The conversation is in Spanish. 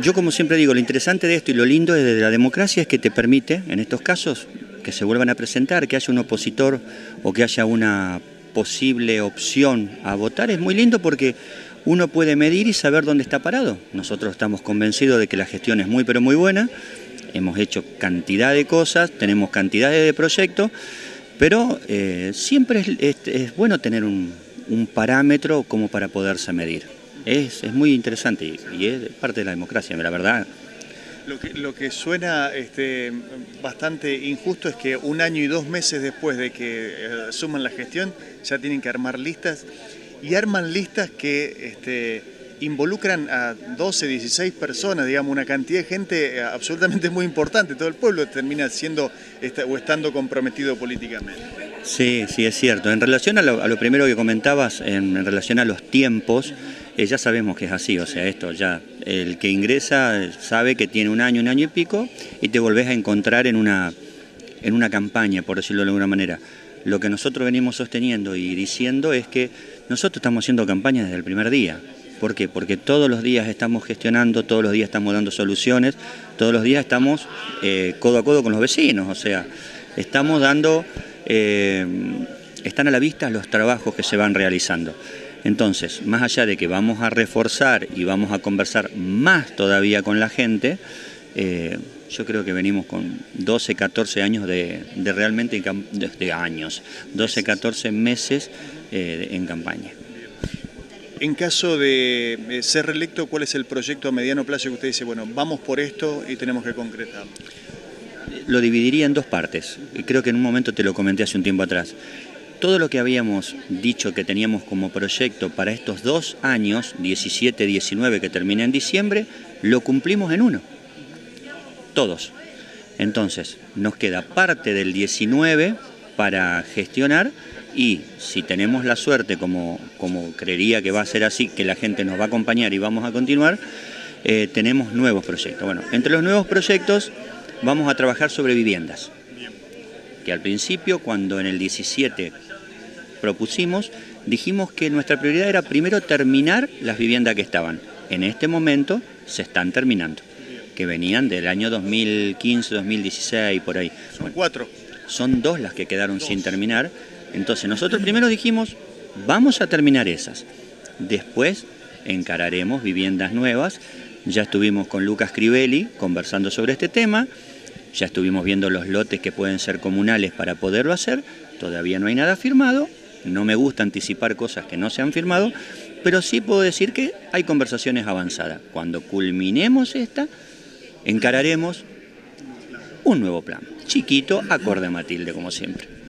yo como siempre digo, lo interesante de esto y lo lindo de la democracia es que te permite, en estos casos, que se vuelvan a presentar, que haya un opositor o que haya una posible opción a votar. Es muy lindo porque uno puede medir y saber dónde está parado. Nosotros estamos convencidos de que la gestión es muy pero muy buena, hemos hecho cantidad de cosas, tenemos cantidades de proyectos, pero eh, siempre es, bueno tener un, parámetro como para poderse medir. Es, muy interesante y, es parte de la democracia, la verdad. Lo que, lo que suena este, bastante injusto es que un año y dos meses después de que eh, asuman la gestión ya tienen que armar listas y arman listas que este, involucran a 12, 16 personas, digamos, una cantidad de gente eh, absolutamente muy importante. Todo el pueblo termina siendo o estando comprometido políticamente. Sí, sí, es cierto. En relación a lo, primero que comentabas, en, relación a los tiempos, eh, ya sabemos que es así, o sea, esto ya, el que ingresa sabe que tiene un año, un año y pico, y te volvés a encontrar en una, en una campaña, por decirlo de alguna manera. Lo que nosotros venimos sosteniendo y diciendo es que nosotros estamos haciendo campaña desde el primer día. ¿Por qué? Porque todos los días estamos gestionando, todos los días estamos dando soluciones, todos los días estamos eh, codo a codo con los vecinos, o sea, estamos dando, eh, están a la vista los trabajos que se van realizando. Entonces, más allá de que vamos a reforzar y vamos a conversar más todavía con la gente, eh, yo creo que venimos con 12, 14 años de, realmente, de, años, 12, 14 meses eh, en campaña. En caso de ser reelecto, ¿cuál es el proyecto a mediano plazo que usted dice, bueno, vamos por esto y tenemos que concretar? Lo dividiría en dos partes. Creo que en un momento te lo comenté hace un tiempo atrás. Todo lo que habíamos dicho que teníamos como proyecto para estos dos años, 17-19 que termina en diciembre, lo cumplimos en uno todos. Entonces, nos queda parte del 19 para gestionar y si tenemos la suerte, como, como creería que va a ser así, que la gente nos va a acompañar y vamos a continuar, eh, tenemos nuevos proyectos. Bueno, entre los nuevos proyectos vamos a trabajar sobre viviendas, que al principio, cuando en el 17 propusimos, dijimos que nuestra prioridad era primero terminar las viviendas que estaban. En este momento se están terminando que venían del año 2015, 2016, por ahí. Son cuatro. Son dos las que quedaron sin terminar. Entonces nosotros primero dijimos, vamos a terminar esas. Después encararemos viviendas nuevas. Ya estuvimos con Lucas Crivelli conversando sobre este tema. Ya estuvimos viendo los lotes que pueden ser comunales para poderlo hacer. Todavía no hay nada firmado. No me gusta anticipar cosas que no se han firmado, pero sí puedo decir que hay conversaciones avanzadas. Cuando culminemos esta, encararemos un nuevo plan, chiquito, acorde a Matilde, como siempre.